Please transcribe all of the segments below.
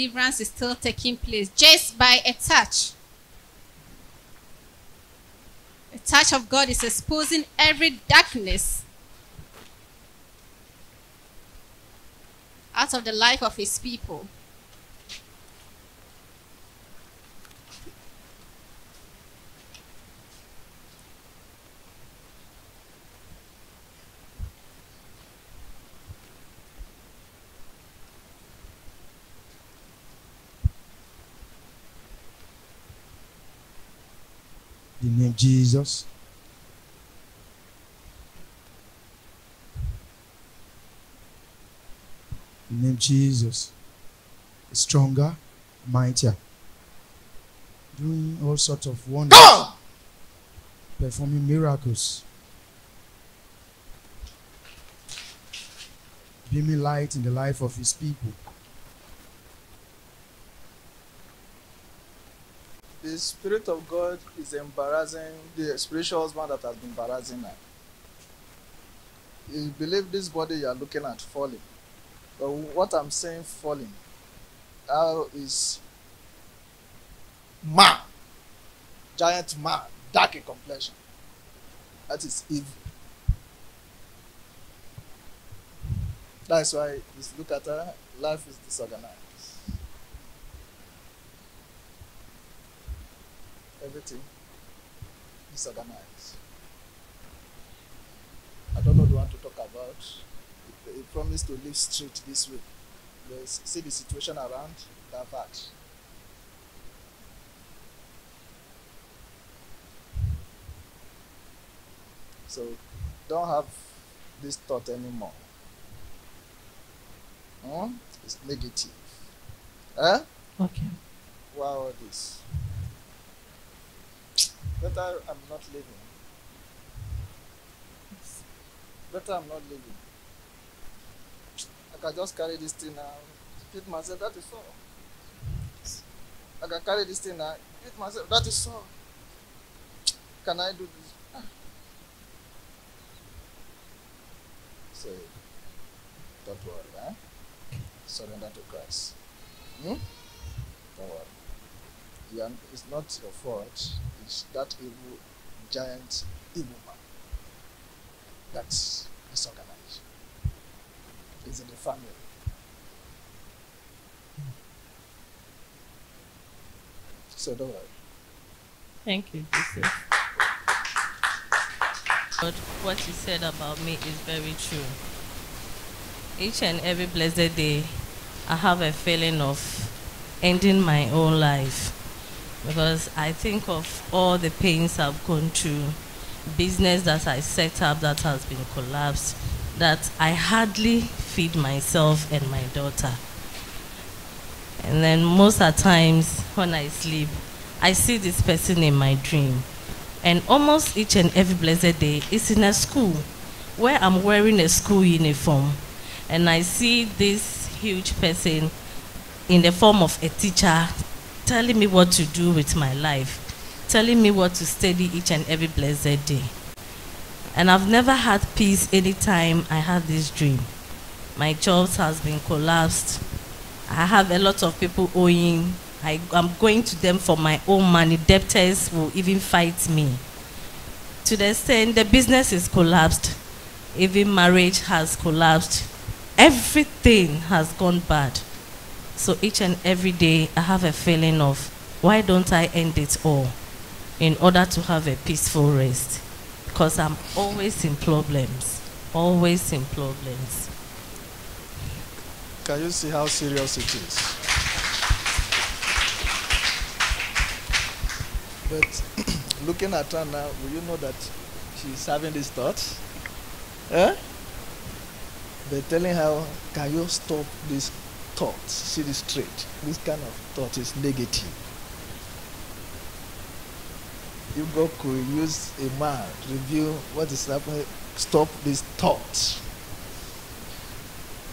deliverance is still taking place just by a touch. A touch of God is exposing every darkness out of the life of His people. The name Jesus. The name Jesus. is Stronger, mightier. Doing all sorts of wonders. Performing miracles. Beaming light in the life of his people. The Spirit of God is embarrassing the spiritual husband that has been embarrassing her. You believe this body you are looking at falling. But what I'm saying falling, how is man, giant man, dark in complexion. That is evil. That's why you look at her, life is disorganized. Everything disorganized. I don't know what you want to talk about. He, promised to live straight this week. But see the situation around, that bad. So don't have this thought anymore. Hmm? It's negative. Eh? Okay. Why all this? Better I'm not living. Better I'm not living. I can just carry this thing now, feed myself, that is all. I can carry this thing now, feed myself, that is all. Can I do this? Ah. So, don't worry? Surrender to Christ. Hmm? Don't worry. You are, it's not your fault. It's that evil, giant evil man that's disorganized. It's in the family. So don't worry. Thank you. But what you said about me is very true. Each and every blessed day, I have a feeling of ending my own life because I think of all the pains I've gone through, business that I set up that has been collapsed, that I hardly feed myself and my daughter. And then most of the times when I sleep, I see this person in my dream. And almost each and every blessed day it's in a school where I'm wearing a school uniform. And I see this huge person in the form of a teacher telling me what to do with my life, telling me what to study each and every blessed day. And I've never had peace anytime I had this dream. My jobs has been collapsed. I have a lot of people owing. I, I'm going to them for my own money. Debtors will even fight me. To the extent the business is collapsed, even marriage has collapsed. Everything has gone bad. So each and every day, I have a feeling of why don't I end it all in order to have a peaceful rest? Because I'm always in problems, always in problems. Can you see how serious it is? But looking at her now, will you know that she's having these thoughts? Eh? They're telling her, can you stop this thought? See this straight. This kind of thought is negative. If God could use a man to review what is happening, stop this thought.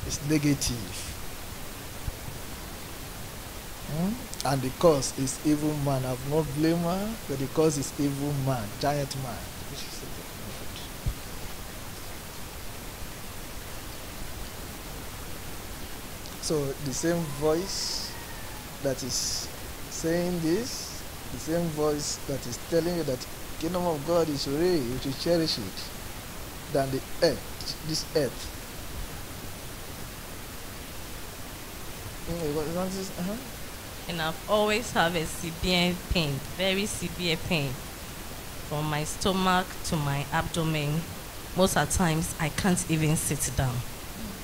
It's negative. Hmm? And the cause is evil man. I've not blame her, but the cause is evil man, giant man. Which is a different word. So the same voice that is saying this, the same voice that is telling you that kingdom of God is real, you should cherish it, than the earth, this earth. Mm, uh-huh. And I've always have a severe pain, very severe pain, from my stomach to my abdomen. Most of the times, I can't even sit down.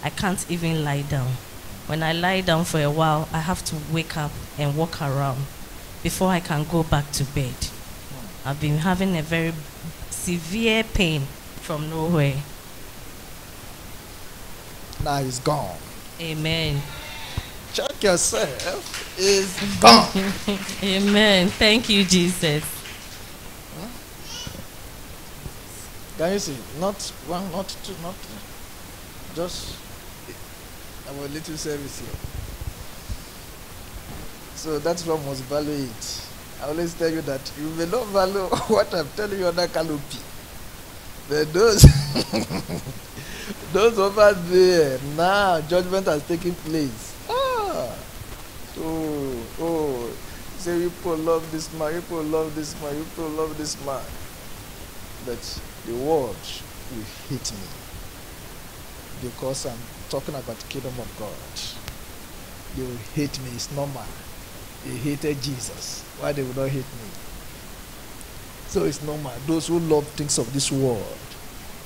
I can't even lie down. When I lie down for a while, I have to wake up and walk around before I can go back to bed. I've been having a very severe pain from nowhere. Now it's gone. Amen. Check yourself. It's gone. Amen. Thank you, Jesus. Can you see? Not one, not two, not three. Just our little service here. So that's what must value it. I always tell you that you may not value what I'm telling you that canopy. But those those over there now judgment has taken place. Ah oh oh say people love this man, people love this man, people love this man. But the world will hate me because I'm talking about the kingdom of God. They will hate me, it's normal. They hated Jesus. Why they will not hate me? So it's normal. Those who love things of this world,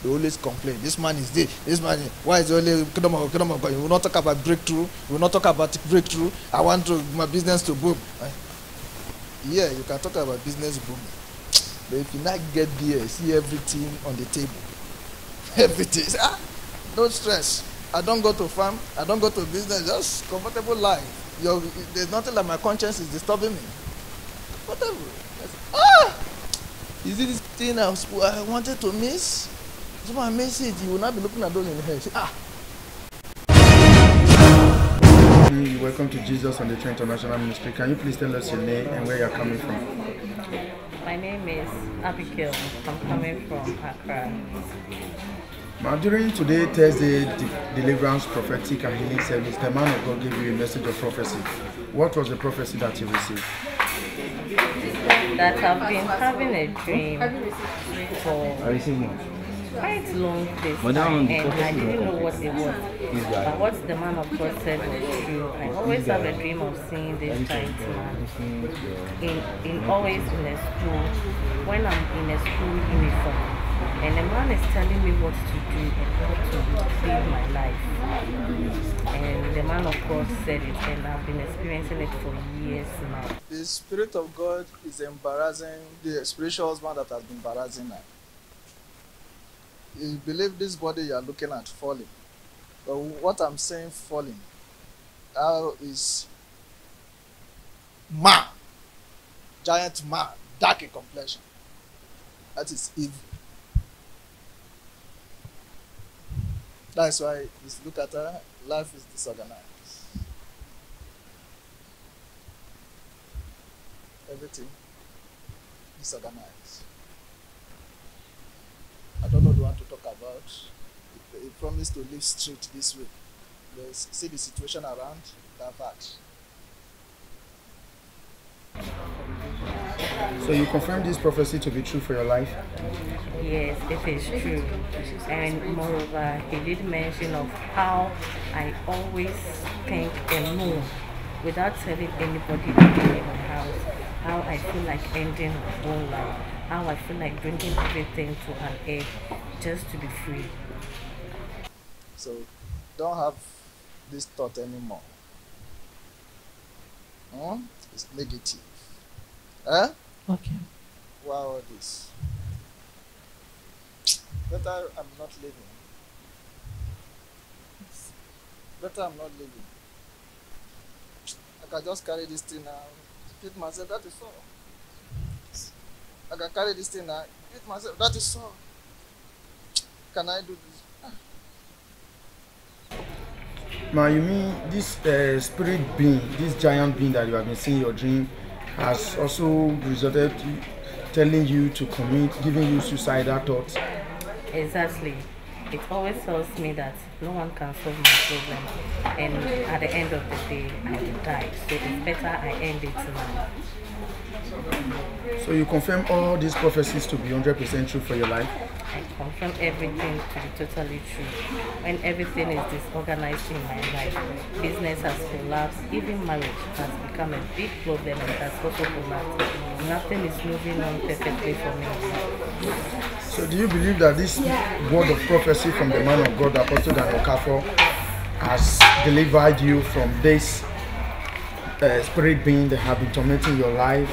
they always complain. This man is this. This man is. Why is the only kingdom of kingdom of God? We will not talk about breakthrough. We will not talk about breakthrough. I want to, my business to boom. Eh? Yeah, you can talk about business booming. But if you not get there, see everything on the table. Everything. Ah, don't stress. I don't go to farm. I don't go to business. Just comfortable life. Your, there's nothing like my conscience is disturbing me. Whatever. Yes. Ah! Is it this thing I, was, I wanted to miss? So my message. You will not be looking at those in the head. Ah, Hey, Welcome to Jesus on the Throne International Ministry. Can you please tell us your name and where you're coming from? My name is Abigail. I'm coming from Accra. Now, during today, Thursday, de- deliverance, prophetic, and healing service, the man of God gave you a message of prophecy. What was the prophecy that you received? That I've been having a dream for I received one. quite long this But that time, one, the and I didn't know what it was. Is But what the man of God said was true. I always have a dream of seeing this giant man in, in always in a school when I'm in a school uniform. And the man is telling me what to do and how to live my life. And the man of God said it, and I've been experiencing it for years now. the spirit of God is embarrassing the spiritual husband that has been embarrassing her. You believe this body you are looking at falling. But what I'm saying falling, how is man, giant man, dark complexion. That is evil. That's why you look at her, life is disorganized. everything disorganized. I don't know what you want to talk about. He, promised to live straight this way. But see the situation around, that bad. So you confirm this prophecy to be true for your life? Yes, it is true. And moreover, he did mention of how I always think and move without telling anybody again in my house how I feel like ending my own life, how I feel like bringing everything to an end just to be free. So don't have this thought anymore. Hmm? It's negative. Eh? Okay. All this? Better I'm not living. Better I'm not living. I can just carry this thing now, feed myself, that is all. I can carry this thing now, feed myself, that is all. Can I do this? Now, you mean this uh, spirit being, this giant being that you have been seeing in your dream, has also resulted telling you to commit, giving you suicidal thoughts? Exactly. it always tells me that no one can solve my problem, and at the end of the day, I will die. So it's better I end it now. So you confirm all these prophecies to be 100% true for your life? I confirm everything to be totally true. When everything is disorganized in my life, business has collapsed, even marriage has become a big problem and has also collapsed. Nothing is moving on perfectly for me. So do you believe that this word of prophecy from the man of God, Apostle Daniel Kafo, has delivered you from this uh, spirit being that have been tormenting your life?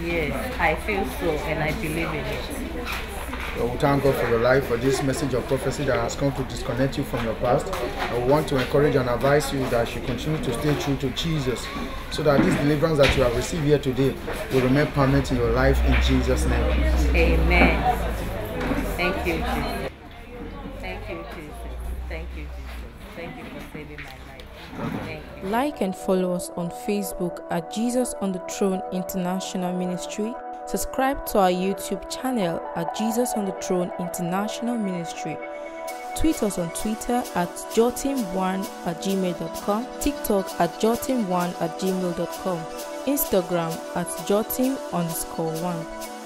Yes, I feel so and I believe in it. So we thank God for your life, for this message of prophecy that has come to disconnect you from your past. I want to encourage and advise you that you continue to stay true to Jesus so that this deliverance that you have received here today will remain permanent in your life in Jesus' name. Amen. Thank you, Jesus. Thank you, Jesus. Thank you, Jesus. Thank you for saving my life. Thank you. Like and follow us on Facebook at Jesus on the Throne International Ministry. Subscribe to our YouTube channel at Jesus on the Throne International Ministry. Tweet us on Twitter at jottim1 at gmail.com, TikTok at jottim1 at gmail.com, Instagram at jottim underscore 1.